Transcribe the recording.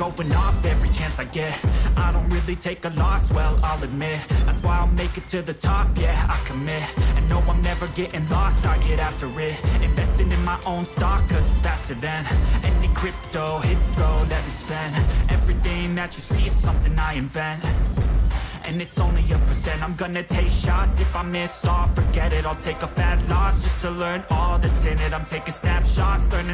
going off every chance I get. I don't really take a loss, well, I'll admit. That's why I'll make it to the top, yeah, I commit. And no, I'm never getting lost, I get after it. Investing in my own stock, cause it's faster than Any crypto, hits go, let me spend. Everything that you see is something I invent. And it's only a percent. I'm gonna take shots If I miss all, forget it I'll take a fat loss Just to learn all that's in it. I'm taking snapshots, learning